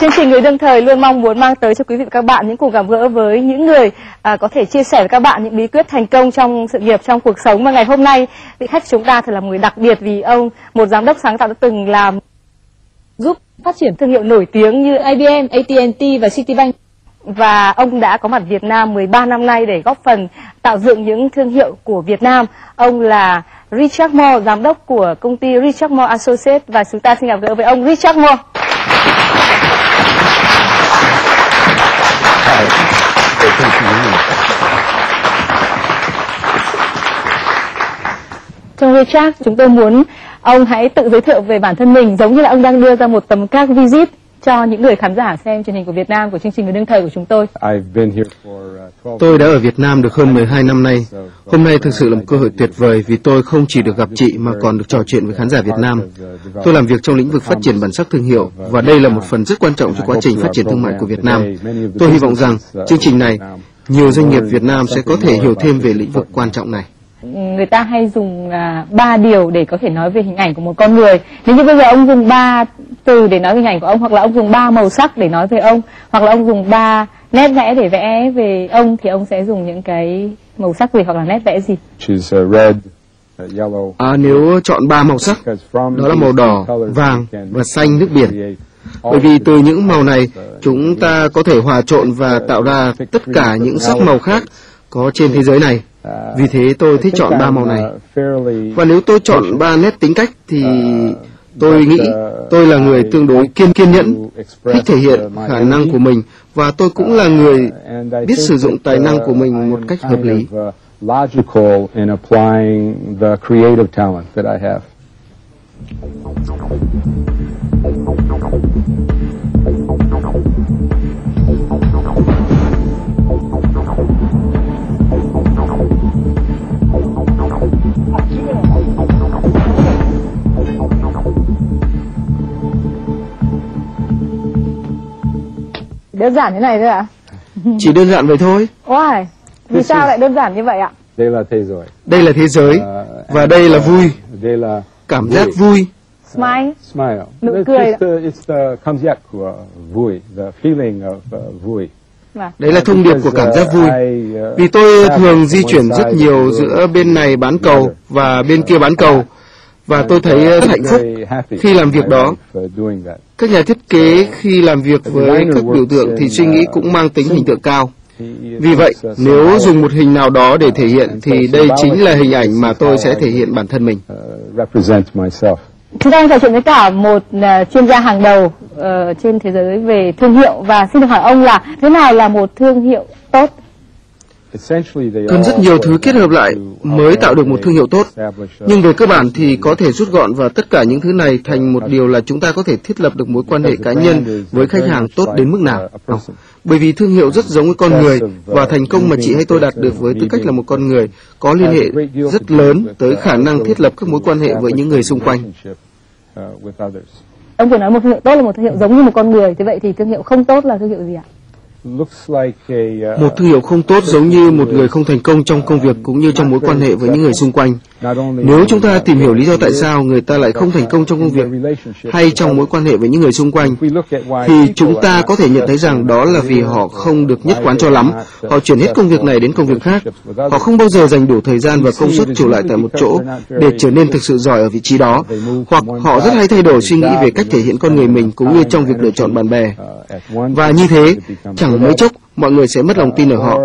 Chương trình Người đương thời luôn mong muốn mang tới cho quý vị và các bạn những cuộc gặp gỡ với những người à, có thể chia sẻ với các bạn những bí quyết thành công trong sự nghiệp, trong cuộc sống. Và ngày hôm nay, vị khách chúng ta thật là một người đặc biệt vì ông, một giám đốc sáng tạo đã từng làm giúp phát triển thương hiệu nổi tiếng như IBM, AT&T và Citibank. Và ông đã có mặt Việt Nam 13 năm nay để góp phần tạo dựng những thương hiệu của Việt Nam. Ông là Richard Moore, giám đốc của công ty Richard Moore Associates và chúng ta xin gặp gỡ với ông Richard Moore. Trong Richard, chúng tôi muốn ông hãy tự giới thiệu về bản thân mình giống như là ông đang đưa ra một tấm các visit cho những người khán giả xem truyền hình của Việt Nam của chương trình người đương thời của chúng tôi. Tôi đã ở Việt Nam được hơn 12 năm nay. Hôm nay thực sự là một cơ hội tuyệt vời vì tôi không chỉ được gặp chị mà còn được trò chuyện với khán giả Việt Nam. Tôi làm việc trong lĩnh vực phát triển bản sắc thương hiệu và đây là một phần rất quan trọng cho quá trình phát triển thương mại của Việt Nam. Tôi hy vọng rằng chương trình này, nhiều doanh nghiệp Việt Nam sẽ có thể hiểu thêm về lĩnh vực quan trọng này người ta hay dùng ba ba điều để có thể nói về hình ảnh của một con người nếu như bây giờ ông dùng ba từ để nói hình ảnh của ông hoặc là ông dùng ba màu sắc để nói về ông hoặc là ông dùng ba nét vẽ để vẽ về ông thì ông sẽ dùng những cái màu sắc gì hoặc là nét vẽ gì À, nếu chọn ba màu sắc, đó là màu đỏ, vàng và xanh nước biển. Bởi vì từ những màu này, chúng ta có thể hòa trộn và tạo ra tất cả những sắc màu khác có trên thế giới này. Vì thế tôi thích chọn ba màu này. Và nếu tôi chọn ba nét tính cách thì tôi nghĩ tôi là người tương đối kiên kiên nhẫn, thích thể hiện khả năng của mình và tôi cũng là người biết sử dụng tài năng của mình một cách hợp lý. logical in Đơn giản thế này thôi ạ? Chỉ đơn giản vậy thôi. Why? Vì sao lại đơn giản như vậy ạ? Đây là thế giới. Đây là thế giới và đây là vui. Đây là cảm giác vui. Smile. Smile. Nụ cười. It's the, it's the cảm giác của vui, the feeling of uh, vui. Đấy là thông điệp của cảm giác vui. Vì tôi thường di chuyển rất nhiều giữa bên này bán cầu và bên kia bán cầu và tôi thấy rất hạnh phúc khi làm việc đó. Các nhà thiết kế khi làm việc với các biểu tượng thì suy nghĩ cũng mang tính hình tượng cao. Vì vậy, nếu dùng một hình nào đó để thể hiện thì đây chính là hình ảnh mà tôi sẽ thể hiện bản thân mình. Chúng ta đang trò chuyện với cả một uh, chuyên gia hàng đầu uh, trên thế giới về thương hiệu và xin được hỏi ông là thế nào là một thương hiệu tốt? Cần rất nhiều thứ kết hợp lại mới tạo được một thương hiệu tốt. Nhưng về cơ bản thì có thể rút gọn vào tất cả những thứ này thành một điều là chúng ta có thể thiết lập được mối quan hệ cá nhân với khách hàng tốt đến mức nào. Bởi vì thương hiệu rất giống với con người và thành công mà chị hay tôi đạt được với tư cách là một con người có liên hệ rất lớn tới khả năng thiết lập các mối quan hệ với những người xung quanh. Ông vừa nói một thương hiệu tốt là một thương hiệu giống như một con người, thế vậy thì thương hiệu không tốt là thương hiệu gì ạ? Uh, một thương hiệu không tốt giống như một người không thành công trong công việc cũng như trong mối quan hệ với những người xung quanh. Nếu chúng ta tìm hiểu lý do tại sao người ta lại không thành công trong công việc hay trong mối quan hệ với những người xung quanh, thì chúng ta có thể nhận thấy rằng đó là vì họ không được nhất quán cho lắm. Họ chuyển hết công việc này đến công việc khác. Họ không bao giờ dành đủ thời gian và công suất trở lại tại một chỗ để trở nên thực sự giỏi ở vị trí đó. Hoặc họ rất hay thay đổi suy nghĩ về cách thể hiện con người mình cũng như trong việc lựa chọn bạn bè. Và như thế, chẳng mấy chốc mọi người sẽ mất lòng tin ở họ.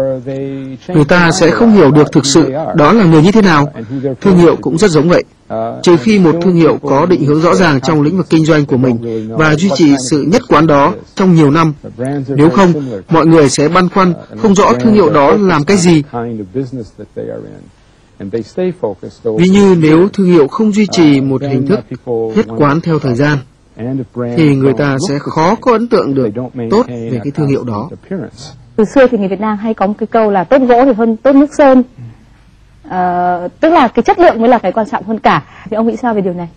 Người ta sẽ không hiểu được thực sự đó là người như thế nào. Thương hiệu cũng rất giống vậy. Trừ khi một thương hiệu có định hướng rõ ràng trong lĩnh vực kinh doanh của mình và duy trì sự nhất quán đó trong nhiều năm. Nếu không, mọi người sẽ băn khoăn không rõ thương hiệu đó làm cái gì. Ví như nếu thương hiệu không duy trì một hình thức nhất quán theo thời gian, thì người ta sẽ khó có ấn tượng được tốt về cái thương hiệu đó. Từ xưa thì người Việt Nam hay có một cái câu là tốt gỗ thì hơn tốt nước sơn. À, tức là cái chất lượng mới là cái quan trọng hơn cả. Thì ông nghĩ sao về điều này?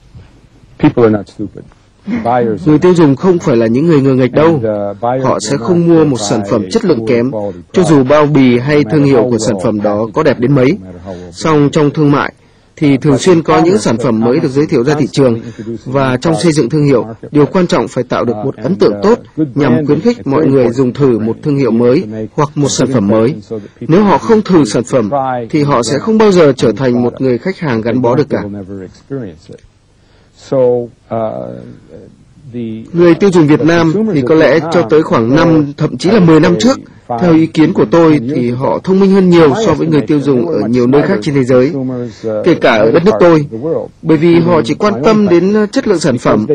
Người tiêu dùng không phải là những người ngờ nghệch đâu. Họ sẽ không mua một sản phẩm chất lượng kém, cho dù bao bì hay thương hiệu của sản phẩm đó có đẹp đến mấy. Song trong thương mại, thì thường xuyên có những sản phẩm mới được giới thiệu ra thị trường và trong xây dựng thương hiệu, điều quan trọng phải tạo được một ấn tượng tốt nhằm khuyến khích mọi người dùng thử một thương hiệu mới hoặc một sản phẩm mới. Nếu họ không thử sản phẩm thì họ sẽ không bao giờ trở thành một người khách hàng gắn bó được cả. Người tiêu dùng Việt Nam thì có lẽ cho tới khoảng 5, thậm chí là 10 năm trước, theo ý kiến của tôi thì họ thông minh hơn nhiều so với người tiêu dùng ở nhiều nơi khác trên thế giới, kể cả ở đất nước tôi, bởi vì họ chỉ quan tâm đến chất lượng sản phẩm,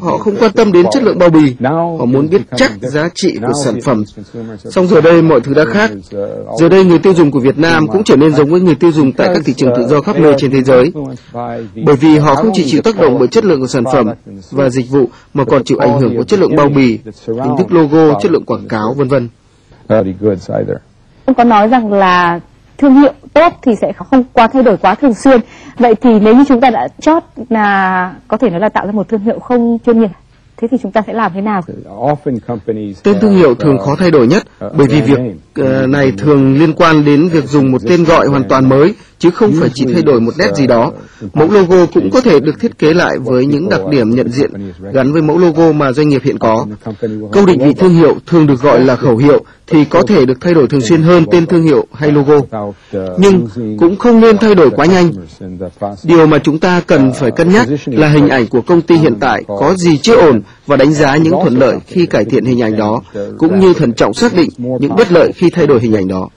họ không quan tâm đến chất lượng bao bì, họ muốn biết chắc giá trị của sản phẩm. Xong giờ đây mọi thứ đã khác. Giờ đây người tiêu dùng của Việt Nam cũng trở nên giống với người tiêu dùng tại các thị trường tự do khắp nơi trên thế giới, bởi vì họ không chỉ chịu tác động bởi chất lượng của sản phẩm và dịch vụ mà còn chịu ảnh hưởng của chất lượng bao bì, hình thức logo, chất lượng quảng cáo, vân vân. Ông có nói rằng là thương hiệu tốt thì sẽ không quá thay đổi quá thường xuyên. Vậy thì nếu như chúng ta đã chót là có thể nói là tạo ra một thương hiệu không chuyên nghiệp thế thì chúng ta sẽ làm thế nào? Tên thương hiệu thường khó thay đổi nhất bởi vì việc uh, này thường liên quan đến việc dùng một tên gọi hoàn toàn mới chứ không phải chỉ thay đổi một nét gì đó. Mẫu logo cũng có thể được thiết kế lại với những đặc điểm nhận diện gắn với mẫu logo mà doanh nghiệp hiện có. Câu định vị thương hiệu thường được gọi là khẩu hiệu thì có thể được thay đổi thường xuyên hơn tên thương hiệu hay logo. Nhưng cũng không nên thay đổi quá nhanh. Điều mà chúng ta cần phải cân nhắc là hình ảnh của công ty hiện tại có gì chưa ổn và đánh giá những thuận lợi khi cải thiện hình ảnh đó, cũng như thận trọng xác định những bất lợi khi thay đổi hình ảnh đó.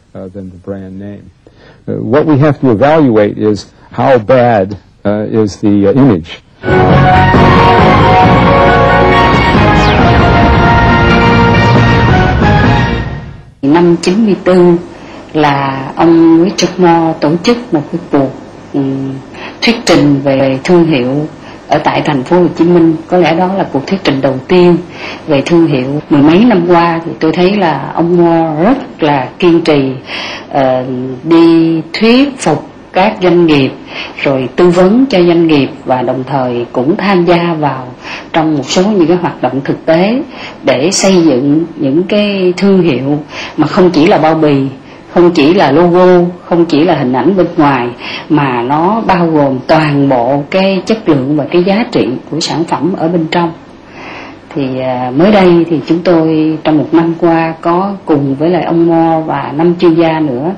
Uh, what we have to evaluate is how bad uh, is the uh, image. Năm 94 là ông Richard Moore tổ chức một cái cuộc um, thuyết trình về thương hiệu ở tại thành phố Hồ Chí Minh có lẽ đó là cuộc thuyết trình đầu tiên về thương hiệu. Mười mấy năm qua thì tôi thấy là ông Moore rất là kiên trì uh, đi thuyết phục các doanh nghiệp rồi tư vấn cho doanh nghiệp và đồng thời cũng tham gia vào trong một số những cái hoạt động thực tế để xây dựng những cái thương hiệu mà không chỉ là bao bì không chỉ là logo, không chỉ là hình ảnh bên ngoài, mà nó bao gồm toàn bộ cái chất lượng và cái giá trị của sản phẩm ở bên trong thì à, mới đây thì chúng tôi trong một năm qua có cùng với lại ông Mo và năm chuyên gia nữa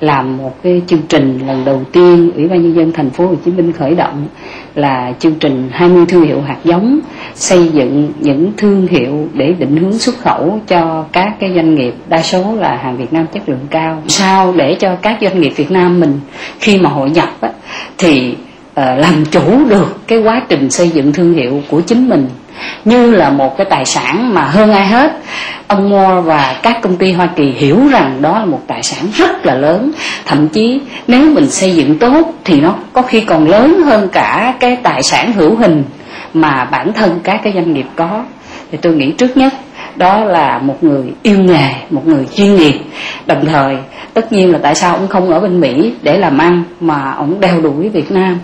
làm một cái chương trình lần đầu tiên ủy ban nhân dân thành phố Hồ Chí Minh khởi động là chương trình 20 thương hiệu hạt giống xây dựng những thương hiệu để định hướng xuất khẩu cho các cái doanh nghiệp đa số là hàng Việt Nam chất lượng cao. Sao để cho các doanh nghiệp Việt Nam mình khi mà hội nhập á, thì ờ, làm chủ được cái quá trình xây dựng thương hiệu của chính mình? Như là một cái tài sản mà hơn ai hết. Ông Moore và các công ty Hoa Kỳ hiểu rằng đó là một tài sản rất là lớn. Thậm chí, nếu mình xây dựng tốt thì nó có khi còn lớn hơn cả cái tài sản hữu hình mà bản thân các cái doanh nghiệp có. Thì tôi nghĩ trước nhất, đó là một người yêu nghề, một người chuyên nghiệp. Đồng thời, tất nhiên là tại sao ông không ở bên mỹ để làm ăn mà ông đeo đuổi việt nam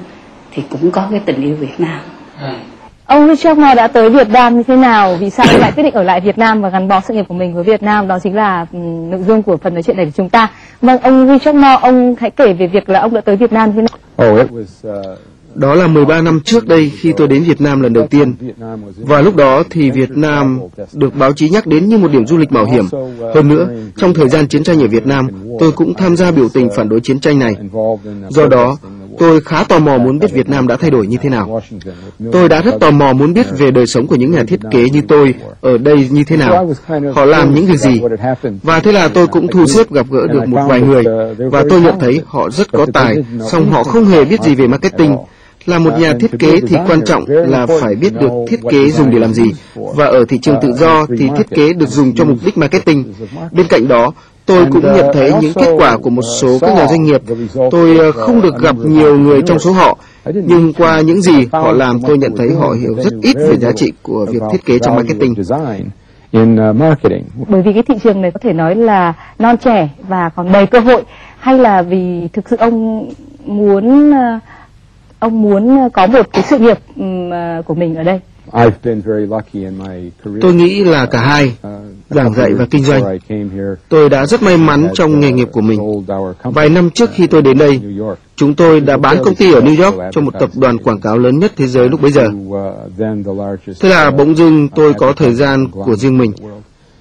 thì cũng có cái tình yêu việt nam. Ừ. Ông Richard Moore đã tới Việt Nam như thế nào? Vì sao ông lại quyết định ở lại Việt Nam và gắn bó sự nghiệp của mình với Việt Nam? Đó chính là um, nội dung của phần nói chuyện này của chúng ta. Vâng, ông Richard Moore, ông hãy kể về việc là ông đã tới Việt Nam như thế nào. Oh. Đó là 13 năm trước đây khi tôi đến Việt Nam lần đầu tiên. Và lúc đó thì Việt Nam được báo chí nhắc đến như một điểm du lịch mạo hiểm. Hơn nữa, trong thời gian chiến tranh ở Việt Nam, tôi cũng tham gia biểu tình phản đối chiến tranh này. Do đó, tôi khá tò mò muốn biết Việt Nam đã thay đổi như thế nào. Tôi đã rất tò mò muốn biết về đời sống của những nhà thiết kế như tôi ở đây như thế nào. Họ làm những việc gì. Và thế là tôi cũng thu xếp gặp gỡ được một vài người. Và tôi nhận thấy họ rất có tài, song họ không hề biết gì về marketing là một nhà thiết kế thì quan trọng là phải biết được thiết kế dùng để làm gì và ở thị trường tự do thì thiết kế được dùng cho mục đích marketing. Bên cạnh đó, tôi cũng nhận thấy những kết quả của một số các nhà doanh nghiệp. Tôi ờ, không được gặp nhiều người trong số họ, nhưng qua những gì họ làm tôi nhận thấy họ hiểu rất ít về giá trị của việc thiết kế trong marketing. Bởi vì cái thị trường này có thể nói là non trẻ và còn đầy cơ hội hay là vì thực sự ông muốn uh, ông muốn có một cái sự nghiệp của mình ở đây Tôi nghĩ là cả hai, giảng dạy và kinh doanh. Tôi đã rất may mắn trong nghề nghiệp của mình. Vài năm trước khi tôi đến đây, chúng tôi đã bán công ty ở New York cho một tập đoàn quảng cáo lớn nhất thế giới lúc bấy giờ. Thế là bỗng dưng tôi có thời gian của riêng mình.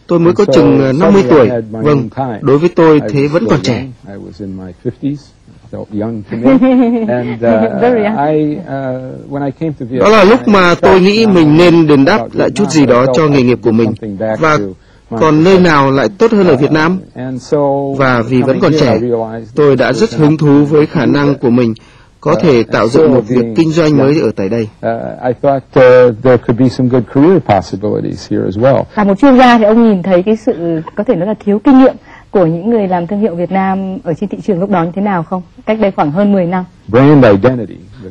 Tôi mới có chừng 50 tuổi. Vâng, đối với tôi thế vẫn còn trẻ. Đó là lúc mà tôi nghĩ mình nên đền đáp lại chút gì đó cho nghề nghiệp của mình. Và còn nơi nào lại tốt hơn ở Việt Nam? Và vì vẫn còn trẻ, tôi đã rất hứng thú với khả năng của mình có thể tạo dựng một việc kinh doanh mới ở tại đây. Là một chuyên gia thì ông nhìn thấy cái sự có thể nói là thiếu kinh nghiệm của những người làm thương hiệu Việt Nam ở trên thị trường lúc đó như thế nào không? Cách đây khoảng hơn 10 năm.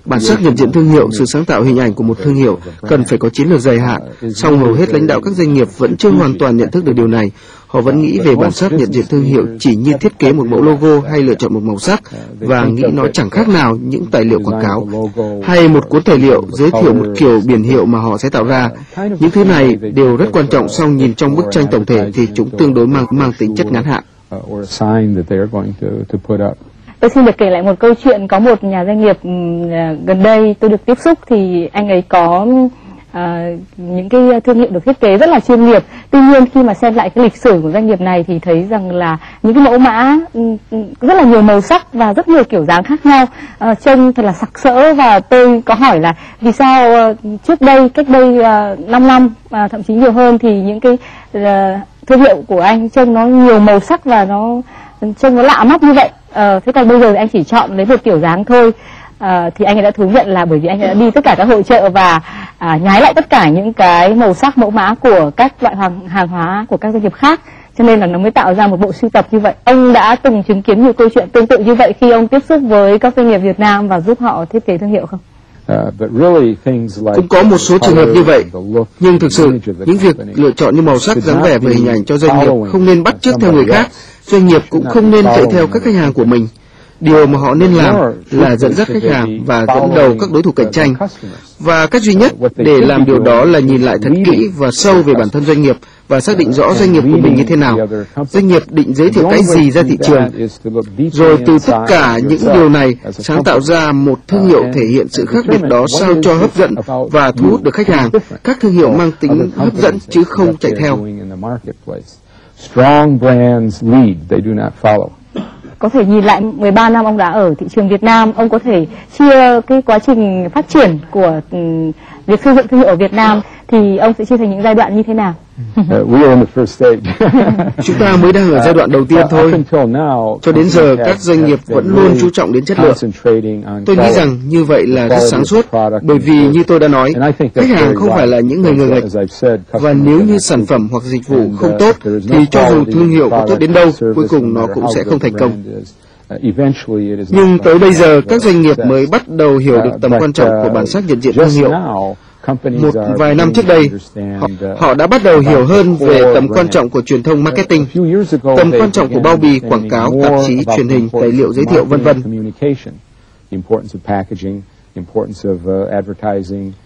Bản sắc nhận diện thương hiệu, sự sáng tạo hình ảnh của một thương hiệu cần phải có chiến lược dài hạn, song hầu hết lãnh đạo các doanh nghiệp vẫn chưa hoàn toàn nhận thức được điều này. Họ vẫn nghĩ về bản sắc nhận diện thương hiệu chỉ như thiết kế một mẫu logo hay lựa chọn một màu sắc và nghĩ nó chẳng khác nào những tài liệu quảng cáo hay một cuốn tài liệu giới thiệu một kiểu biển hiệu mà họ sẽ tạo ra. Những thứ này đều rất quan trọng song nhìn trong bức tranh tổng thể thì chúng tương đối mang mang tính chất ngắn hạn. Tôi xin được kể lại một câu chuyện có một nhà doanh nghiệp ừ, à, gần đây tôi được tiếp xúc thì anh ấy có à, những cái thương hiệu được thiết kế rất là chuyên nghiệp. Tuy nhiên khi mà xem lại cái lịch sử của doanh nghiệp này thì thấy rằng là những cái mẫu mã ừ, ừ, rất là nhiều màu sắc và rất nhiều kiểu dáng khác nhau à, trông thật là sặc sỡ và tôi có hỏi là vì sao uh, trước đây cách đây uh, 5 năm uh, thậm chí nhiều hơn thì những cái uh, thương hiệu của anh trông nó nhiều màu sắc và nó trông nó lạ mắt như vậy. À, thế còn bây giờ anh chỉ chọn lấy một kiểu dáng thôi. À, thì anh ấy đã thú nhận là bởi vì anh ấy đã đi tất cả các hội trợ và à, nhái lại tất cả những cái màu sắc mẫu mã của các loại hàng hàng hóa của các doanh nghiệp khác. Cho nên là nó mới tạo ra một bộ sưu tập như vậy. Ông đã từng chứng kiến nhiều câu chuyện tương tự như vậy khi ông tiếp xúc với các doanh nghiệp Việt Nam và giúp họ thiết kế thương hiệu không? Cũng có một số trường hợp như vậy, nhưng thực sự những việc lựa chọn như màu sắc, dáng vẻ và hình ảnh cho doanh nghiệp không nên bắt chước theo người khác. Doanh nghiệp cũng không nên chạy theo các khách hàng của mình. Điều mà họ nên làm là dẫn dắt khách hàng và dẫn đầu các đối thủ cạnh tranh. Và cách duy nhất để làm điều đó là nhìn lại thật kỹ và sâu về bản thân doanh nghiệp và xác định rõ doanh nghiệp của mình như thế nào. Doanh nghiệp định giới thiệu cái gì ra thị trường. Rồi từ tất cả những điều này sáng tạo ra một thương hiệu thể hiện sự khác biệt đó sao cho hấp dẫn và thu hút được khách hàng. Các thương hiệu mang tính hấp dẫn chứ không chạy theo. Strong brands lead, they do not follow có thể nhìn lại 13 năm ông đã ở thị trường Việt Nam, ông có thể chia cái quá trình phát triển của um, việc xây dựng thương hiệu ở Việt Nam thì ông sẽ chia thành những giai đoạn như thế nào? Uh, Chúng ta mới đang ở giai đoạn đầu tiên thôi. Cho đến giờ, các doanh nghiệp vẫn luôn chú trọng đến chất lượng. Tôi nghĩ rằng như vậy là rất sáng suốt, bởi vì như tôi đã nói, khách hàng không phải là những người ngờ nghịch. Và nếu như sản phẩm hoặc dịch vụ không tốt, thì cho dù thương hiệu có tốt đến đâu, cuối cùng nó cũng sẽ không thành công. Nhưng tới bây giờ, các doanh nghiệp mới bắt đầu hiểu được tầm quan trọng của bản sắc nhận diện thương hiệu. Một vài năm trước đây, họ, họ đã bắt đầu hiểu hơn về tầm quan trọng của truyền thông marketing, tầm quan trọng của bao bì, quảng cáo, tạp chí, truyền hình, tài liệu giới thiệu, vân vân.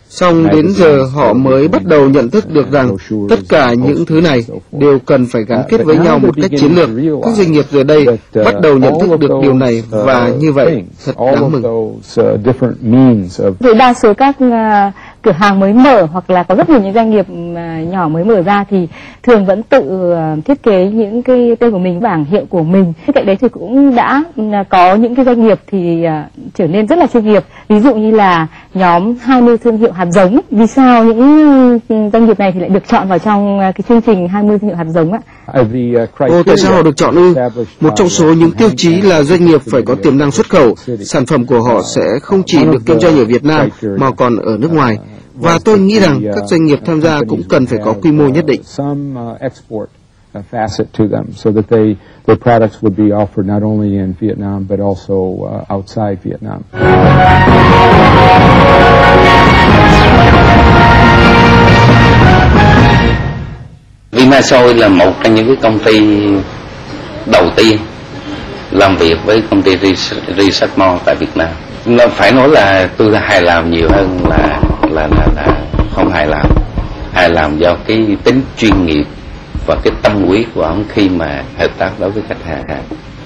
Song đến giờ họ mới bắt đầu nhận thức được rằng tất cả những thứ này đều cần phải gắn kết với nhau một cách chiến lược. Các doanh nghiệp giờ đây bắt đầu nhận thức được điều này và như vậy thật đáng mừng. Với đa số các cửa hàng mới mở hoặc là có rất nhiều những doanh nghiệp nhỏ mới mở ra thì thường vẫn tự thiết kế những cái tên của mình bảng hiệu của mình. Bên cạnh đấy thì cũng đã có những cái doanh nghiệp thì trở nên rất là chuyên nghiệp. Ví dụ như là nhóm 20 thương hiệu hạt giống vì sao những doanh nghiệp này thì lại được chọn vào trong cái chương trình 20 thương hiệu hạt giống ạ Ồ, tại sao họ được chọn ư? Một trong số những tiêu chí là doanh nghiệp phải có tiềm năng xuất khẩu. Sản phẩm của họ sẽ không chỉ được kinh doanh ở Việt Nam mà còn ở nước ngoài. Và tôi nghĩ rằng các doanh nghiệp tham gia cũng cần phải có quy mô nhất định. facet to them so that they their products would be offered not only in Vietnam but also uh, outside Vietnam. Vimasol là một trong những cái công ty đầu tiên làm việc với công ty Researchmore tại Việt Nam. Nó phải nói là tôi hài lòng nhiều hơn là là là, là không hài lòng hài lòng do cái tính chuyên nghiệp và cái tâm huyết của ông khi mà hợp tác đối với khách hàng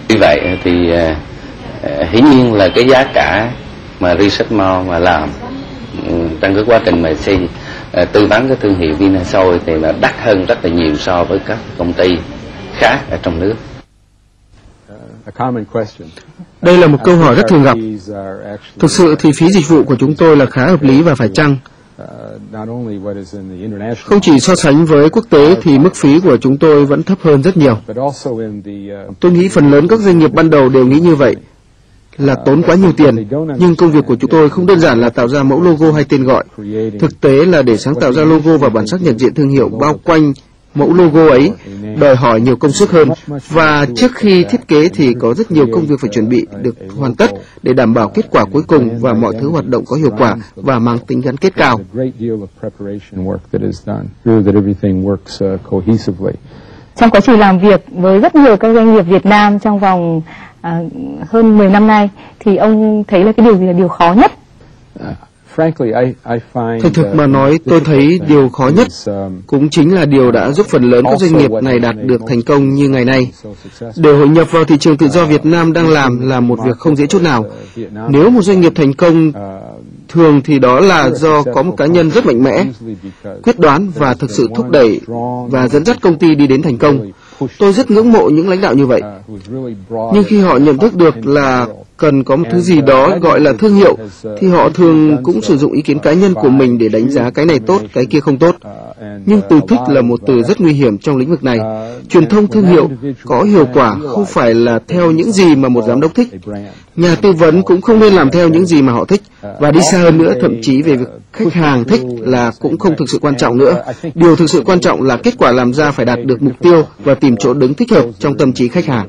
vì vậy thì uh, hiển nhiên là cái giá cả mà Research Mall mà làm ừ, trong cái quá trình mà xây uh, tư vấn cái thương hiệu Vinasol thì là đắt hơn rất là nhiều so với các công ty khác ở trong nước. Đây là một câu hỏi rất thường gặp. Thực sự thì phí dịch vụ của chúng tôi là khá hợp lý và phải chăng. Không chỉ so sánh với quốc tế thì mức phí của chúng tôi vẫn thấp hơn rất nhiều. Tôi nghĩ phần lớn các doanh nghiệp ban đầu đều nghĩ như vậy là tốn quá nhiều tiền, nhưng công việc của chúng tôi không đơn giản là tạo ra mẫu logo hay tên gọi. Thực tế là để sáng tạo ra logo và bản sắc nhận diện thương hiệu bao quanh mẫu logo ấy đòi hỏi nhiều công sức hơn. Và trước khi thiết kế thì có rất nhiều công việc phải chuẩn bị được hoàn tất để đảm bảo kết quả cuối cùng và mọi thứ hoạt động có hiệu quả và mang tính gắn kết cao. Trong quá trình làm việc với rất nhiều các doanh nghiệp Việt Nam trong vòng à, hơn 10 năm nay thì ông thấy là cái điều gì là điều khó nhất? Thành thực mà nói, tôi thấy điều khó nhất cũng chính là điều đã giúp phần lớn các doanh nghiệp này đạt được thành công như ngày nay. Để hội nhập vào thị trường tự do Việt Nam đang làm là một việc không dễ chút nào. Nếu một doanh nghiệp thành công, thường thì đó là do có một cá nhân rất mạnh mẽ, quyết đoán và thực sự thúc đẩy và dẫn dắt công ty đi đến thành công. Tôi rất ngưỡng mộ những lãnh đạo như vậy. Nhưng khi họ nhận thức được là cần có một thứ gì đó gọi là thương hiệu thì họ thường cũng sử dụng ý kiến cá nhân của mình để đánh giá cái này tốt cái kia không tốt nhưng từ thích là một từ rất nguy hiểm trong lĩnh vực này. Truyền thông thương hiệu có hiệu quả không phải là theo những gì mà một giám đốc thích. Nhà tư vấn cũng không nên làm theo những gì mà họ thích. Và đi xa hơn nữa, thậm chí về việc khách hàng thích là cũng không thực sự quan trọng nữa. Điều thực sự quan trọng là kết quả làm ra phải đạt được mục tiêu và tìm chỗ đứng thích hợp trong tâm trí khách hàng.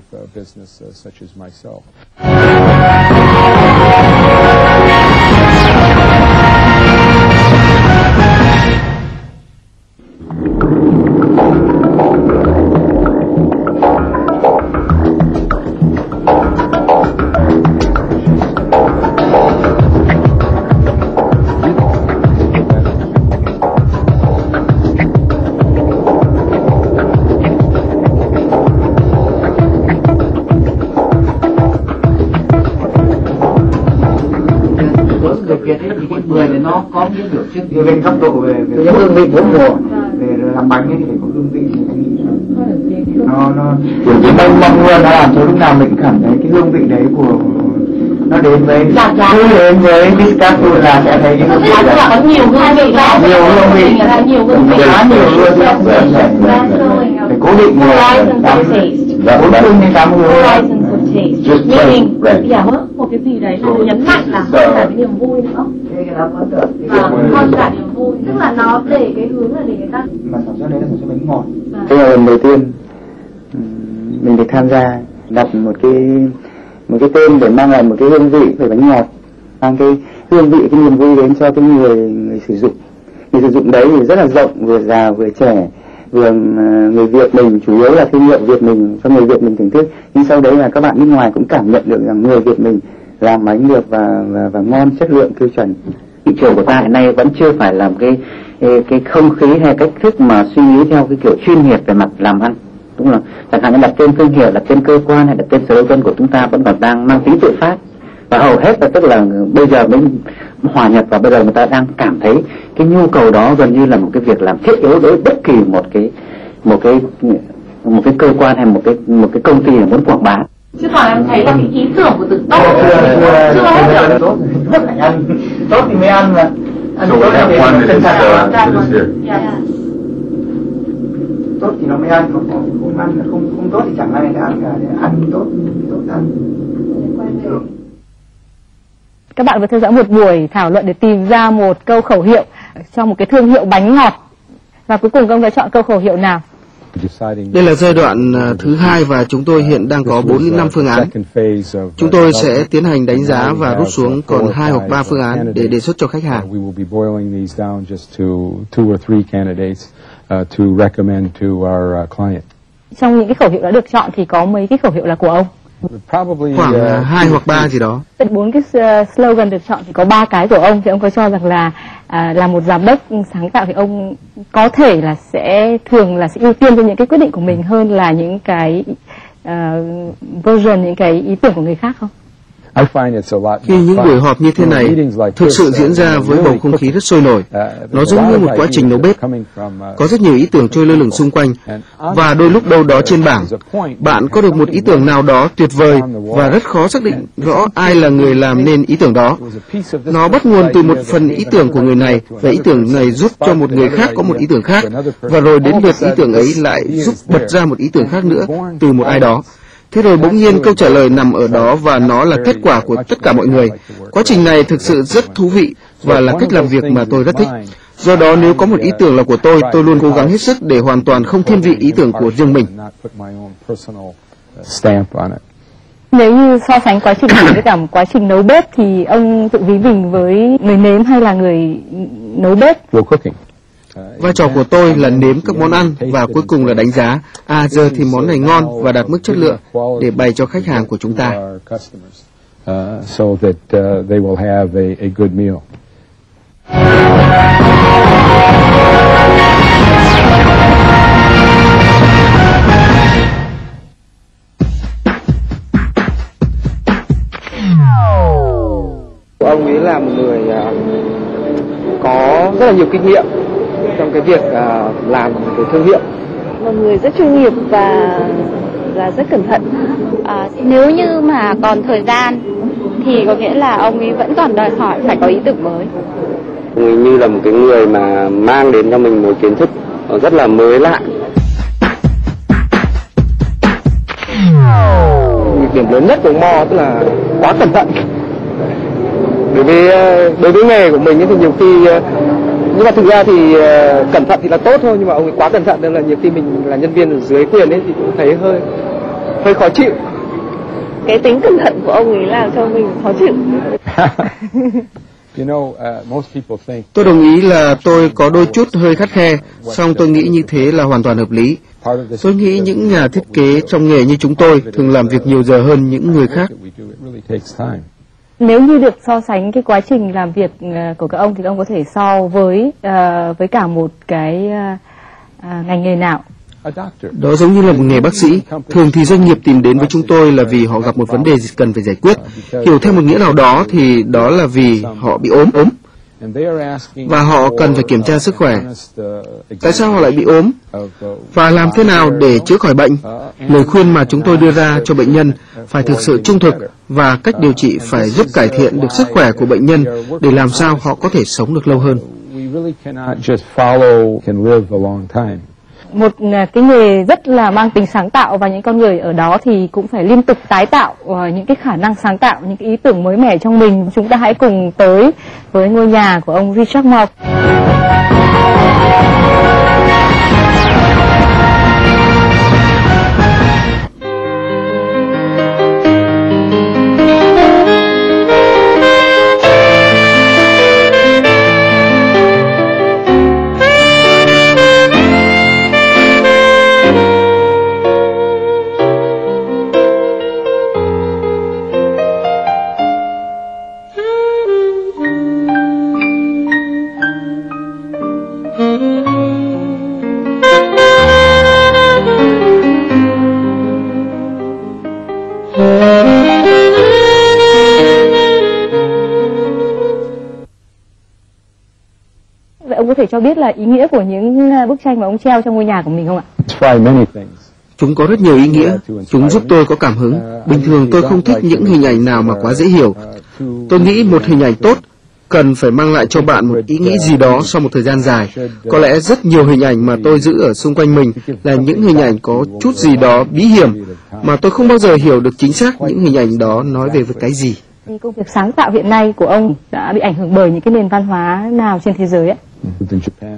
Nó có những biểu trước như lên góc độ về, về cái vị bốn mùa bánh ấy thì phải có hương vị nó nó kiểu như mong mong luôn nó làm cho lúc nào mình cảm thấy cái hương vị đấy của nó đến với cứ đến với Food là sẽ thấy cái hương vị đấy. có nhiều hương vị nhiều hương vị. Nhiều hương vị. Khá nhiều luôn phải cố định bốn phương đến tám hương. Taste. Meaning yeah, một cái gì đấy. Nó nhấn mạnh là hơn là cái niềm vui nữa. và hơn cả niềm vui. Tức là nó để cái hướng là để người ta mà sản xuất đấy là sản xuất bánh ngọt. Thế là lần đầu tiên mình được tham gia đặt một cái một cái tên để mang lại một cái hương vị về bánh ngọt mang cái hương vị cái niềm vui đến cho cái người người sử dụng. Người sử dụng đấy thì rất là rộng vừa già vừa trẻ vừa người Việt mình chủ yếu là thương hiệu Việt mình cho người Việt mình thưởng thức. Nhưng sau đấy là các bạn nước ngoài cũng cảm nhận được rằng người Việt mình làm bánh được và và, và ngon chất lượng tiêu chuẩn. Thị trường của ta hiện nay vẫn chưa phải làm cái cái không khí hay cách thức mà suy nghĩ theo cái kiểu chuyên nghiệp về mặt làm ăn đúng là chẳng hạn như đặt tên thương hiệu đặt tên cơ quan hay đặt tên slogan của chúng ta vẫn còn đang mang tính tự phát. Và hầu hết là tức là bây giờ mới hòa nhập và bây giờ người ta đang cảm thấy cái nhu cầu đó gần như là một cái việc làm thiết yếu đối với bất kỳ một cái một cái một cái cơ quan hay một cái một cái công ty muốn quảng bá. Chứ còn em thấy là cái ý tưởng của tự tốt chưa hết được tốt. Rất phải ăn tốt thì mới ăn mà ăn tốt thì chân sản tốt thì nó mới ăn còn không ăn không không tốt thì chẳng ai ăn cả ăn tốt tốt ăn. Các bạn vừa theo dõi một buổi thảo luận để tìm ra một câu khẩu hiệu cho một cái thương hiệu bánh ngọt. Và cuối cùng ông đã chọn câu khẩu hiệu nào đây là giai đoạn à, thứ hai và chúng tôi hiện đang có 4 đến 5 phương án. Chúng tôi sẽ tiến hành đánh giá và rút xuống còn hai hoặc ba phương án để đề xuất cho khách hàng. Trong những cái khẩu hiệu đã được chọn thì có mấy cái khẩu hiệu là của ông? Khoảng uh, hai hoặc ba gì đó. Bốn cái slogan được chọn thì có ba cái của ông thì ông có cho rằng là à, là một giám đốc sáng tạo thì ông có thể là sẽ thường là sẽ ưu tiên cho những cái quyết định của mình hơn là những cái uh, version những cái ý tưởng của người khác không? Khi những buổi họp như thế này thực sự diễn ra với bầu không khí rất sôi nổi, uh, nó giống như một quá trình nấu bếp. Uh, có rất nhiều ý tưởng trôi lơ lửng xung quanh, và đôi lúc đâu đó trên bảng, bạn có được một ý tưởng nào đó tuyệt vời và rất khó xác định rõ ai là người làm nên ý tưởng đó. Nó bắt nguồn từ một phần ý tưởng của người này, và ý tưởng này giúp cho một người khác có một ý tưởng khác, và rồi đến lượt ý tưởng ấy lại giúp bật ra một ý tưởng khác nữa từ một ai đó. Thế rồi bỗng nhiên câu trả lời nằm ở đó và nó là kết quả của tất cả mọi người. Quá trình này thực sự rất thú vị và là cách làm việc mà tôi rất thích. Do đó nếu có một ý tưởng là của tôi, tôi luôn cố gắng hết sức để hoàn toàn không thiên vị ý tưởng của riêng mình. Nếu như so sánh quá trình này với cả một quá trình nấu bếp thì ông tự ví mình với người nếm hay là người nấu bếp? Vai trò của tôi là nếm các món ăn và cuối cùng là đánh giá, à giờ thì món này ngon và đạt mức chất lượng để bày cho khách hàng của chúng ta. Ông ấy là một người có rất là nhiều kinh nghiệm trong cái việc uh, làm cái thương hiệu. Một người rất chuyên nghiệp và và rất cẩn thận. À, nếu như mà còn thời gian thì có nghĩa là ông ấy vẫn còn đòi hỏi phải có ý tưởng mới. Người như là một cái người mà mang đến cho mình một kiến thức rất là mới lạ. Điểm lớn nhất của mò tức là quá cẩn thận. Đối với đối với nghề của mình thì nhiều khi nhưng mà thực ra thì uh, cẩn thận thì là tốt thôi nhưng mà ông ấy quá cẩn thận nên là nhiều khi mình là nhân viên ở dưới quyền ấy thì cũng thấy hơi hơi khó chịu cái tính cẩn thận của ông ấy làm cho mình khó chịu uh, tôi đồng ý là tôi có đôi chút hơi khắt khe, song tôi nghĩ như thế là hoàn toàn hợp lý. Tôi nghĩ những nhà thiết kế trong nghề như chúng tôi thường làm việc nhiều giờ hơn những người khác. Nếu như được so sánh cái quá trình làm việc ờ, của các ông thì ông có thể so với uh, với cả một cái uh, uh, ngành nghề nào? Đó giống như là một nghề bác sĩ. Thường thì doanh nghiệp tìm đến với chúng tôi là vì họ gặp một vấn đề gì cần phải giải quyết. Hiểu theo một nghĩa nào đó thì đó là vì họ bị ốm ốm và họ cần phải kiểm tra sức khỏe. Tại sao họ lại bị ốm? Và làm thế nào để chữa khỏi bệnh? Lời khuyên mà chúng tôi đưa ra cho bệnh nhân phải thực sự trung thực và cách điều trị phải giúp cải thiện được sức khỏe của bệnh nhân để làm sao họ có thể sống được lâu hơn một à, cái nghề rất là mang tính sáng tạo và những con người ở đó thì cũng phải liên tục tái tạo ờ, những cái khả năng sáng tạo, những cái ý tưởng mới mẻ trong mình. Chúng ta hãy cùng tới với ngôi nhà của ông Richard Mok cho biết là ý nghĩa của những à, bức tranh mà ông treo trong ngôi nhà của mình không ạ? Chúng có rất nhiều ý nghĩa. Chúng giúp tôi có cảm hứng. Bình thường tôi không thích những hình ảnh nào mà quá dễ hiểu. Tôi nghĩ một hình ảnh tốt cần phải mang lại cho bạn một ý nghĩ gì đó sau một thời gian dài. Có lẽ rất nhiều hình ảnh mà tôi giữ ở xung quanh mình là những hình ảnh có chút gì đó bí hiểm mà tôi không bao giờ hiểu được chính xác những hình ảnh đó nói về cái gì. Công việc sáng tạo hiện nay của ông đã bị ảnh hưởng bởi những cái nền văn hóa nào trên thế giới ạ?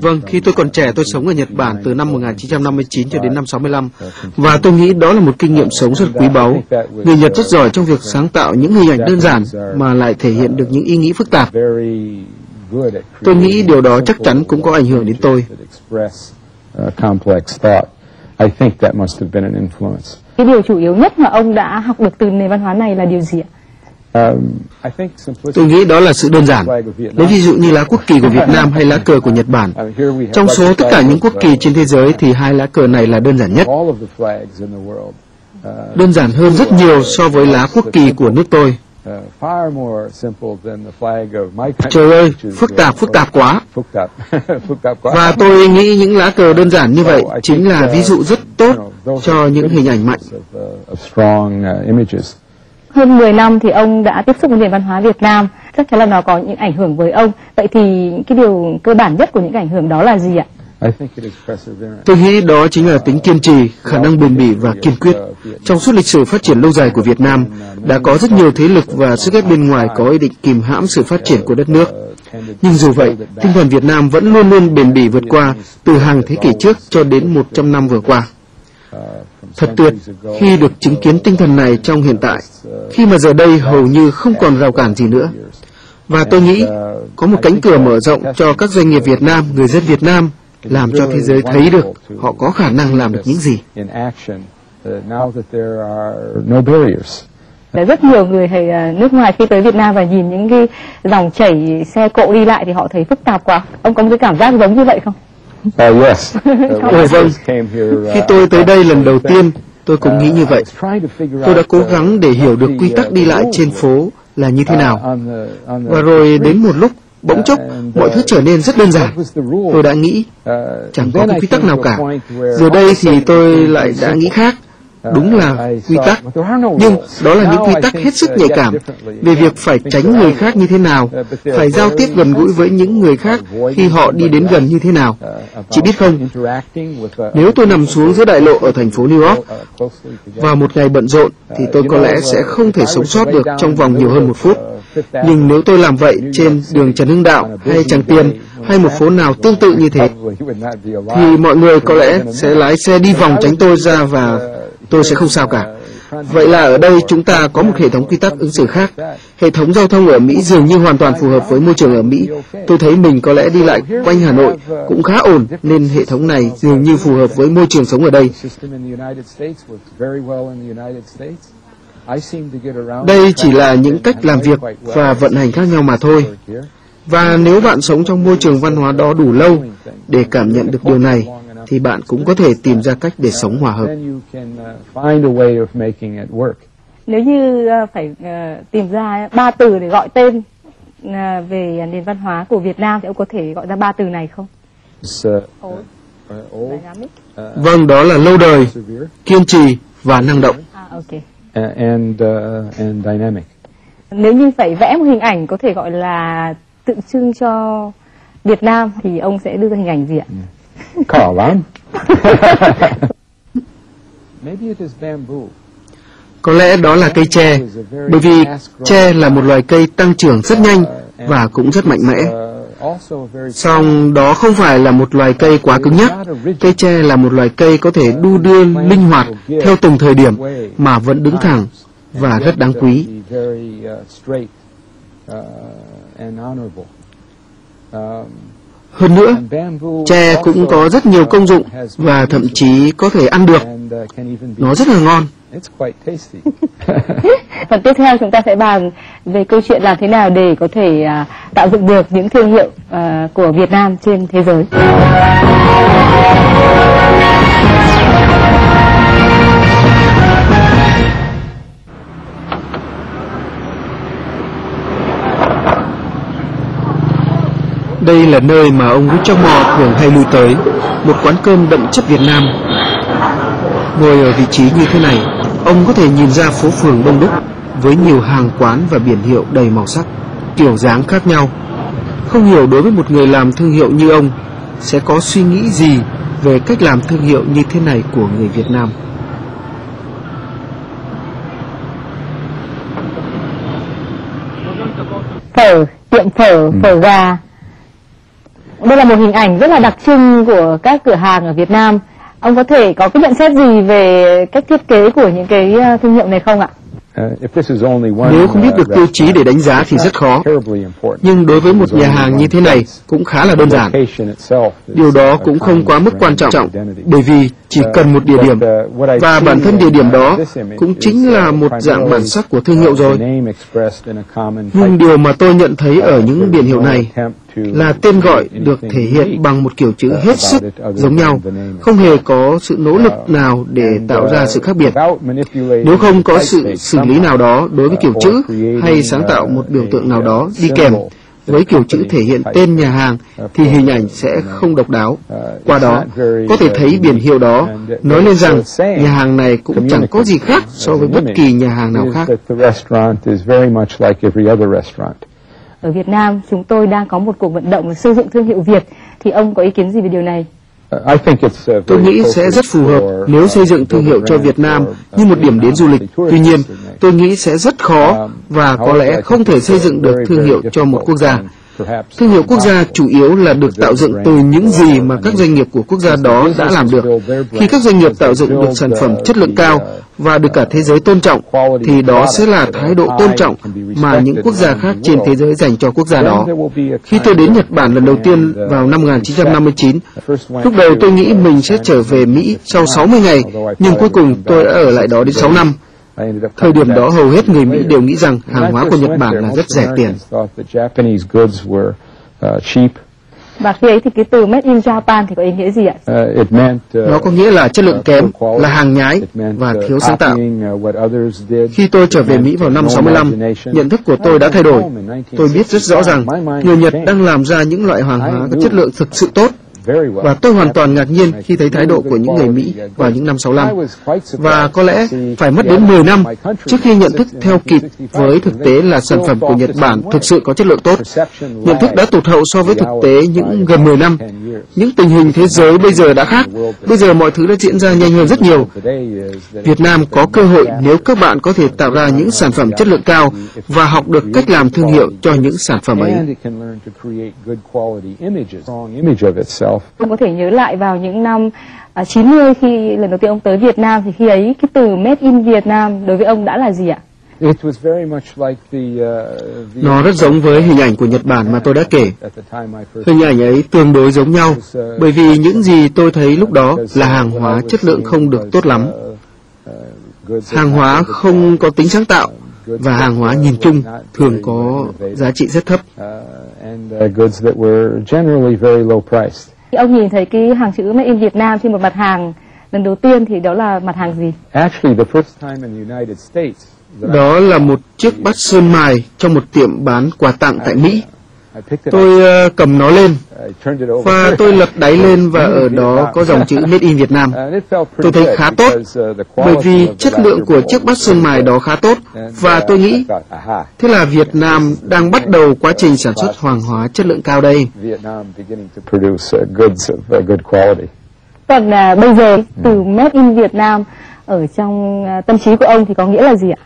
Vâng, khi tôi còn trẻ tôi sống ở Nhật Bản từ năm 1959 cho đến năm 65 và tôi nghĩ đó là một kinh nghiệm sống rất quý báu. Người Nhật rất giỏi trong việc sáng tạo những hình ảnh đơn giản mà lại thể hiện được những ý nghĩ phức tạp. Tôi nghĩ điều đó chắc chắn cũng có ảnh hưởng đến tôi. cái điều chủ yếu nhất mà ông đã học được từ nền văn hóa này là điều gì ạ? Ờ, tôi nghĩ đó là sự đơn giản. Lấy ví dụ như lá quốc kỳ của Việt Nam hay lá cờ của Nhật Bản. Trong số tất cả những quốc kỳ trên thế giới thì hai lá cờ này là đơn giản nhất. Đơn giản hơn rất nhiều so với lá quốc kỳ của nước tôi. Trời ơi, phức tạp, phức tạp quá. Và tôi nghĩ những lá cờ đơn giản như vậy chính là ví dụ rất tốt cho những hình ảnh mạnh. Hơn 10 năm thì ông đã tiếp xúc với nền văn hóa Việt Nam, chắc chắn là nó có những ảnh hưởng với ông. Vậy thì cái điều cơ bản nhất của những ảnh hưởng đó là gì ạ? Tôi nghĩ đó chính là tính kiên trì, khả năng bền bỉ và kiên quyết. Trong suốt lịch sử phát triển lâu dài của Việt Nam, đã có rất nhiều thế lực và sức ép bên ngoài có ý định kìm hãm sự phát triển của đất nước. Nhưng dù vậy, tinh thần Việt Nam vẫn luôn luôn bền bỉ vượt qua từ hàng thế kỷ trước cho đến 100 năm vừa qua. Thật tuyệt khi được chứng kiến tinh thần này trong hiện tại, khi mà giờ đây hầu như không còn rào cản gì nữa. Và tôi nghĩ có một cánh cửa mở rộng cho các doanh nghiệp Việt Nam, người dân Việt Nam làm cho thế giới thấy được họ có khả năng làm được những gì. Để rất nhiều người thầy nước ngoài khi tới Việt Nam và nhìn những cái dòng chảy xe cộ đi lại thì họ thấy phức tạp quá. Ông có một cái cảm giác giống như vậy không? Uh, yes. Ồ vâng, khi tôi tới đây lần đầu tiên, tôi cũng nghĩ như vậy. Tôi đã cố gắng để hiểu được quy tắc đi lại trên phố là như thế nào. Và rồi đến một lúc, bỗng chốc, mọi thứ trở nên rất đơn giản. Tôi đã nghĩ, chẳng có quy tắc nào cả. Giờ đây thì tôi lại đã nghĩ khác. Đúng là quy tắc, nhưng đó là những quy tắc hết sức nhạy cảm về việc phải tránh người khác như thế nào, phải giao tiếp gần gũi với những người khác khi họ đi đến gần như thế nào. Chị biết không, nếu tôi nằm xuống giữa đại lộ ở thành phố New York vào một ngày bận rộn thì tôi có lẽ sẽ không thể sống sót được trong vòng nhiều hơn một phút. Nhưng nếu tôi làm vậy trên đường Trần Hưng Đạo hay Tràng Tiền hay một phố nào tương tự như thế, thì mọi người có lẽ sẽ lái xe đi vòng tránh tôi ra và tôi sẽ không sao cả. Vậy là ở đây chúng ta có một hệ thống quy tắc ứng xử khác. Hệ thống giao thông ở Mỹ dường như hoàn toàn phù hợp với môi trường ở Mỹ. Tôi thấy mình có lẽ đi lại quanh Hà Nội cũng khá ổn, nên hệ thống này dường như phù hợp với môi trường sống ở đây. Đây chỉ là những cách làm việc và vận hành khác nhau mà thôi. Và nếu bạn sống trong môi trường văn hóa đó đủ lâu để cảm nhận được điều này, thì bạn cũng có thể tìm ra cách để sống hòa hợp. Nếu như phải tìm ra ba từ để gọi tên về nền văn hóa của Việt Nam thì ông có thể gọi ra ba từ này không? Vâng, đó là lâu đời, kiên trì và năng động. À, okay. and, uh, and dynamic. Nếu như phải vẽ một hình ảnh có thể gọi là tượng trưng cho Việt Nam thì ông sẽ đưa ra hình ảnh gì ạ? Cỏ lắm. Có lẽ đó là cây tre, bởi vì tre là một loài cây tăng trưởng rất nhanh và cũng rất mạnh mẽ. Song đó không phải là một loài cây quá cứng nhắc. Cây tre là một loài cây có thể đu đưa linh hoạt theo từng thời điểm mà vẫn đứng thẳng và rất đáng quý. Hơn nữa, tre cũng có rất nhiều công dụng và thậm chí có thể ăn được. Nó rất là ngon. Phần tiếp theo chúng ta sẽ bàn về câu chuyện làm thế nào để có thể uh, tạo dựng được những thương hiệu uh, của Việt Nam trên thế giới. Đây là nơi mà ông Nguyễn Trong Mò thường hay lui tới, một quán cơm đậm chất Việt Nam. Ngồi ở vị trí như thế này, ông có thể nhìn ra phố phường đông đúc với nhiều hàng quán và biển hiệu đầy màu sắc, kiểu dáng khác nhau. Không hiểu đối với một người làm thương hiệu như ông sẽ có suy nghĩ gì về cách làm thương hiệu như thế này của người Việt Nam. Phở, tiệm phở, phở gà. Đây là một hình ảnh rất là đặc trưng của các cửa hàng ở Việt Nam. Ông có thể có cái nhận xét gì về cách thiết kế của những cái thương hiệu này không ạ? Nếu không biết được tiêu chí để đánh giá thì rất khó. Nhưng đối với một nhà hàng như thế này cũng khá là đơn giản. Điều đó cũng không quá mức quan trọng, bởi vì chỉ cần một địa điểm, và bản thân địa điểm đó cũng chính là một dạng bản sắc của thương hiệu rồi. Nhưng điều mà tôi nhận thấy ở những biển hiệu này là tên gọi được thể hiện bằng một kiểu chữ hết sức giống nhau, không hề có sự nỗ lực nào để tạo ra sự khác biệt. Nếu không có sự xử lý nào đó đối với kiểu chữ hay sáng tạo một biểu tượng nào đó đi kèm với kiểu chữ thể hiện tên nhà hàng thì hình ảnh sẽ không độc đáo. Qua đó, có thể thấy biển hiệu đó nói lên rằng nhà hàng này cũng chẳng có gì khác so với bất kỳ nhà hàng nào khác. Ở Việt Nam, chúng tôi đang có một cuộc vận động là xây dựng thương hiệu Việt. Thì ông có ý kiến gì về điều này? Tôi nghĩ sẽ rất phù hợp nếu xây dựng thương hiệu cho Việt Nam như một điểm đến du lịch. Tuy nhiên, tôi nghĩ sẽ rất khó và có lẽ không thể xây dựng được thương hiệu cho một quốc gia. Thương hiệu quốc gia chủ yếu là được tạo dựng từ những gì mà các doanh nghiệp của quốc gia đó đã làm được. Khi các doanh nghiệp tạo dựng được sản phẩm chất lượng cao và được cả thế giới tôn trọng, thì đó sẽ là thái độ tôn trọng mà những quốc gia khác trên thế giới dành cho quốc gia đó. Khi tôi đến Nhật Bản lần đầu tiên vào năm 1959, lúc đầu tôi nghĩ mình sẽ trở về Mỹ sau 60 ngày, nhưng cuối cùng tôi đã ở lại đó đến 6 năm. Thời điểm đó hầu hết người Mỹ đều nghĩ rằng hàng hóa của Nhật Bản là rất rẻ tiền. Và khi ấy thì cái từ Made in Japan thì có ý nghĩa gì ạ? Nó có nghĩa là chất lượng kém, là hàng nhái và thiếu sáng tạo. Khi tôi trở về Mỹ vào năm 65, nhận thức của tôi đã thay đổi. Tôi biết rất rõ rằng người Nhật đang làm ra những loại hàng hóa có chất lượng thực sự tốt và tôi hoàn toàn ngạc nhiên khi thấy thái độ của những người Mỹ vào những năm 65. Và có lẽ phải mất đến 10 năm trước khi nhận thức theo kịp với thực tế là sản phẩm của Nhật Bản thực sự có chất lượng tốt. Nhận thức đã tụt hậu so với thực tế những gần 10 năm. Những tình hình thế giới bây giờ đã khác. Bây giờ mọi thứ đã diễn ra nhanh hơn rất nhiều. Việt Nam có cơ hội nếu các bạn có thể tạo ra những sản phẩm chất lượng cao và học được cách làm thương hiệu cho những sản phẩm ấy. Ông có thể nhớ lại vào những năm à, 90 khi lần đầu tiên ông tới Việt Nam thì khi ấy cái từ Made in Việt Nam đối với ông đã là gì ạ? Nó rất giống với hình ảnh của Nhật Bản mà tôi đã kể. Hình ảnh ấy tương đối giống nhau, bởi vì những gì tôi thấy lúc đó là hàng hóa chất lượng không được tốt lắm. Hàng hóa không có tính sáng tạo, và hàng hóa nhìn chung thường có giá trị rất thấp. Khi ông nhìn thấy cái hàng chữ Made in Việt Nam trên một mặt hàng lần đầu tiên thì đó là mặt hàng gì? Đó là một chiếc bát sơn mài trong một tiệm bán quà tặng tại Mỹ. Tôi uh, cầm nó lên và tôi lật đáy lên và ở đó có dòng chữ Made in Việt Nam. Tôi thấy khá tốt bởi vì chất lượng của chiếc bát sơn mài đó khá tốt và tôi nghĩ thế là Việt Nam đang bắt đầu quá trình sản xuất hoàng hóa chất lượng cao đây. Còn uh, bây giờ từ Made in Việt Nam ở trong uh, tâm trí của ông thì có nghĩa là gì ạ?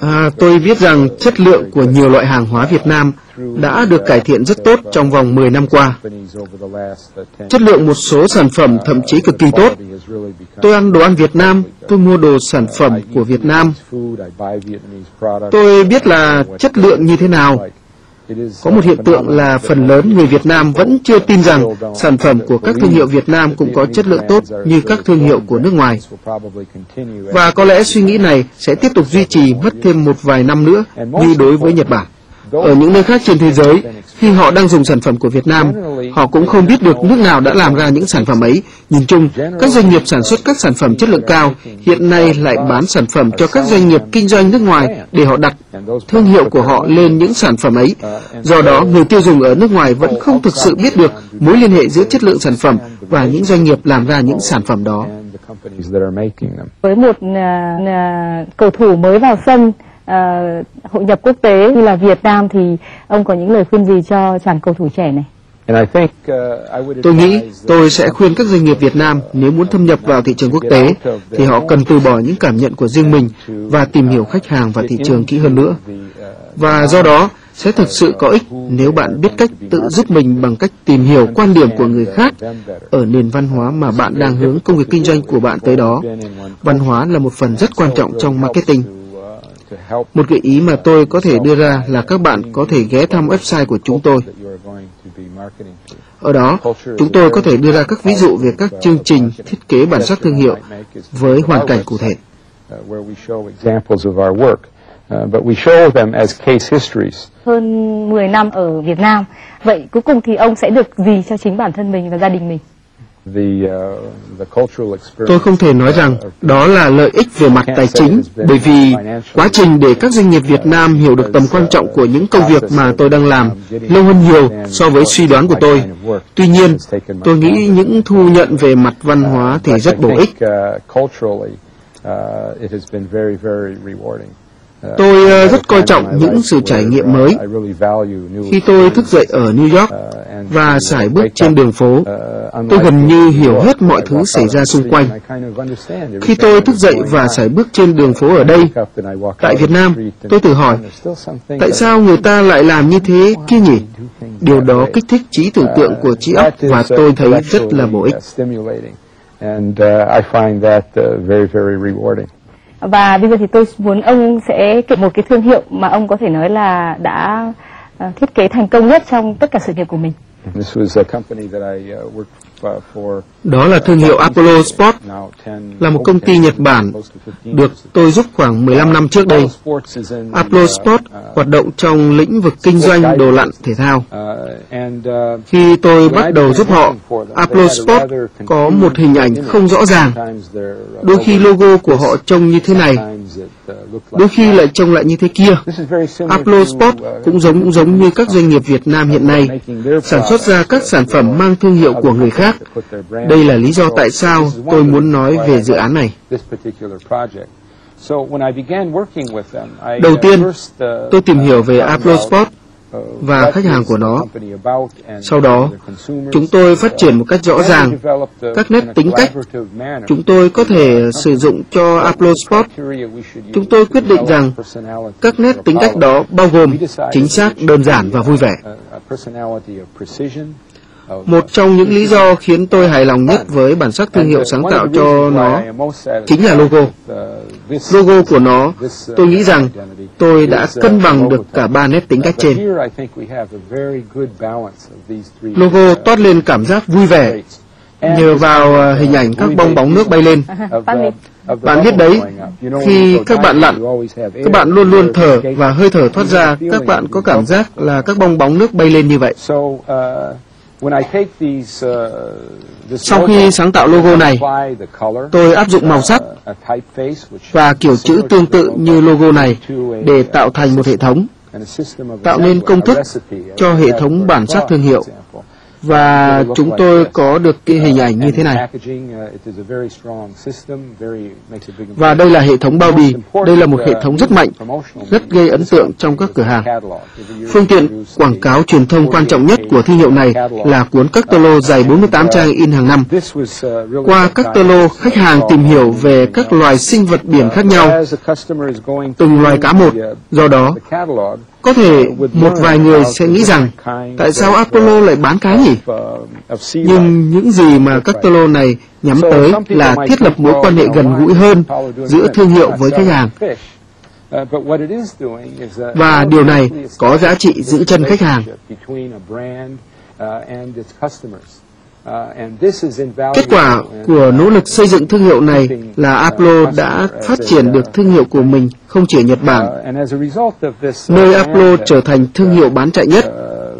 À, tôi biết rằng chất lượng của nhiều loại hàng hóa Việt Nam đã được cải thiện rất tốt trong vòng 10 năm qua. Chất lượng một số sản phẩm thậm chí cực kỳ tốt. Tôi ăn đồ ăn Việt Nam, tôi mua đồ sản phẩm của Việt Nam. Tôi biết là chất lượng như thế nào. Có một hiện tượng là phần lớn người Việt Nam vẫn chưa tin rằng sản phẩm của các thương hiệu Việt Nam cũng có chất lượng tốt như các thương hiệu của nước ngoài. Và có lẽ suy nghĩ này sẽ tiếp tục duy trì mất thêm một vài năm nữa như đối với Nhật Bản. Ở những nơi khác trên thế giới, khi họ đang dùng sản phẩm của Việt Nam, họ cũng không biết được nước nào đã làm ra những sản phẩm ấy. Nhìn chung, các doanh nghiệp sản xuất các sản phẩm chất lượng cao hiện nay lại bán sản phẩm cho các doanh nghiệp kinh doanh nước ngoài để họ đặt thương hiệu của họ lên những sản phẩm ấy. Do đó, người tiêu dùng ở nước ngoài vẫn không thực sự biết được mối liên hệ giữa chất lượng sản phẩm và những doanh nghiệp làm ra những sản phẩm đó. Với một uh, cầu thủ mới vào sân uh, hội nhập quốc tế như là Việt Nam thì ông có những lời khuyên gì cho chàng cầu thủ trẻ này? Tôi nghĩ tôi sẽ khuyên các doanh nghiệp Việt Nam nếu muốn thâm nhập vào thị trường quốc tế thì họ cần từ bỏ những cảm nhận của riêng mình và tìm hiểu khách hàng và thị trường kỹ hơn nữa. Và do đó sẽ thực sự có ích nếu bạn biết cách tự giúp mình bằng cách tìm hiểu quan điểm của người khác ở nền văn hóa mà bạn đang hướng công việc kinh doanh của bạn tới đó. Văn hóa là một phần rất quan trọng trong marketing. Một gợi ý mà tôi có thể đưa ra là các bạn có thể ghé thăm website của chúng tôi. Ở đó, chúng tôi có thể đưa ra các ví dụ về các chương trình thiết kế bản sắc thương hiệu với hoàn cảnh cụ thể. Hơn 10 năm ở Việt Nam, vậy cuối cùng thì ông sẽ được gì cho chính bản thân mình và gia đình mình? Uh, tôi không thể nói rằng đó là lợi ích về mặt tài chính, bởi vì quá trình để các doanh nghiệp Việt Nam hiểu được tầm quan trọng của những công việc mà tôi đang làm lâu hơn nhiều so với suy đoán của tôi. Tuy nhiên, tôi nghĩ những thu nhận về mặt văn hóa thì rất bổ ích. Tôi uh, rất coi trọng những sự trải nghiệm mới. Khi tôi thức dậy ở New York và sải bước trên đường phố, tôi gần như hiểu hết mọi thứ xảy ra xung quanh. Khi tôi thức dậy và sải bước trên đường phố ở đây, tại Việt Nam, tôi tự hỏi, tại sao người ta lại làm như thế kia nhỉ? Điều đó kích thích trí tưởng tượng của trí óc và tôi thấy rất là bổ ích. And uh, I find that uh, very, very rewarding. Và bây giờ thì tôi muốn ông sẽ kể một cái thương hiệu mà ông có thể nói là đã ờ, thiết kế thành công nhất trong tất cả sự nghiệp của mình. This was a company that I uh, worked đó là thương hiệu Apollo Sport, là một công ty Nhật Bản được tôi giúp khoảng 15 năm trước đây. Apollo Sport hoạt động trong lĩnh vực kinh doanh đồ lặn thể thao. Khi tôi bắt đầu giúp họ, Apollo Sport có một hình ảnh không rõ ràng. Đôi khi logo của họ trông như thế này, đôi khi lại trông lại như thế kia. Apollo Sport cũng giống cũng giống như các doanh nghiệp Việt Nam hiện nay, sản xuất ra các sản phẩm mang thương hiệu của người khác. Đây là lý do tại sao tôi muốn nói về dự án này. Đầu tiên, tôi tìm hiểu về Apple và khách hàng của nó. Sau đó, chúng tôi phát triển một cách rõ ràng các nét tính cách chúng tôi có thể sử dụng cho Apple Chúng tôi quyết định rằng các nét tính cách đó bao gồm chính xác, đơn giản và vui vẻ. Một trong những lý do khiến tôi hài lòng nhất với bản sắc thương hiệu sáng tạo cho nó chính là logo. Logo của nó, tôi nghĩ rằng tôi đã cân bằng được cả ba nét tính cách trên. Logo toát lên cảm giác vui vẻ nhờ vào à, hình ảnh các bong bóng nước bay lên. Bạn biết đấy, khi các bạn lặn, các bạn luôn luôn thở và hơi thở thoát ra, các bạn có cảm giác là các bong bóng nước bay lên như vậy. Uh, Sau khi sáng tạo logo này, tôi áp dụng màu sắc và kiểu chữ tương tự như logo này để tạo thành một hệ thống, tạo nên công thức cho hệ thống bản sắc thương hiệu và chúng tôi có được cái hình ảnh như thế này. Và đây là hệ thống bao bì, đây là một hệ thống rất mạnh, rất gây ấn tượng trong các cửa hàng. Phương tiện quảng cáo truyền thông quan trọng nhất của thương hiệu này là cuốn các tơ lô dày 48 trang in hàng năm. Qua các tờ lô khách hàng tìm hiểu về các loài sinh vật biển khác nhau, từng loài cá một. Do đó, có thể một vài người sẽ nghĩ rằng, tại sao Apollo lại bán cá nhỉ? Nhưng những gì mà các Apollo này nhắm tới là thiết lập mối quan hệ gần gũi hơn giữa thương hiệu với khách hàng. Và điều này có giá trị giữ chân khách hàng. Kết quả của nỗ lực xây dựng thương hiệu này là Apple đã phát triển được thương hiệu của mình không chỉ ở Nhật Bản, nơi Apple trở thành thương hiệu bán chạy nhất,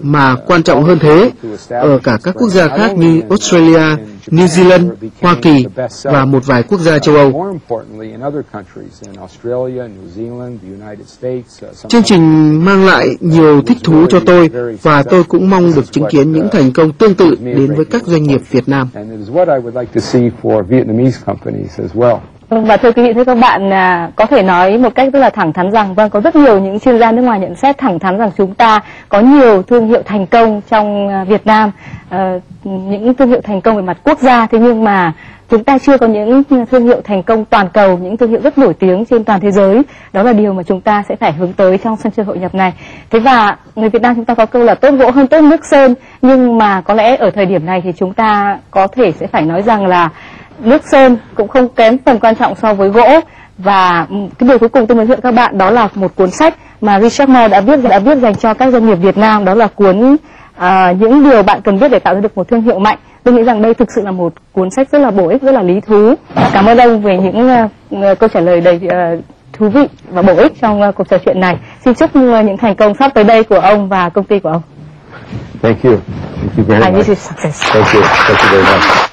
mà quan trọng hơn thế, ở cả các quốc gia khác như Australia, New Zealand, Hoa Kỳ và một vài quốc gia châu Âu. Chương trình mang lại nhiều thích thú cho tôi và tôi cũng mong được chứng kiến những thành công tương tự đến với các doanh nghiệp Việt Nam. Vâng, và thưa quý vị, thưa các bạn, à, có thể nói một cách rất là thẳng thắn rằng, vâng, có rất nhiều những chuyên gia nước ngoài nhận xét thẳng thắn rằng chúng ta có nhiều thương hiệu thành công trong à, Việt Nam, à, những thương hiệu thành công về mặt quốc gia, thế nhưng mà chúng ta chưa có những thương hiệu thành công toàn cầu những thương hiệu rất nổi tiếng trên toàn thế giới. Đó là điều mà chúng ta sẽ phải hướng tới trong sân chơi hội nhập này. Thế và người Việt Nam chúng ta có câu là tốt gỗ hơn tốt nước sơn nhưng mà có lẽ ở thời điểm này thì chúng ta có thể sẽ phải nói rằng là nước sơn cũng không kém phần quan trọng so với gỗ và cái điều cuối cùng tôi muốn thiệu các bạn đó là một cuốn sách mà Richard Moore đã viết đã viết dành cho các doanh nghiệp Việt Nam đó là cuốn à, những điều bạn cần biết để tạo ra được một thương hiệu mạnh tôi nghĩ rằng đây thực sự là một cuốn sách rất là bổ ích rất là lý thú cảm ơn ông về những uh, câu trả lời đầy uh, thú vị và bổ ích trong uh, cuộc trò chuyện này xin chúc những thành công sắp tới đây của ông và công ty của ông Thank you. Thank you very I much. wish you success. Thank you. Thank you very much.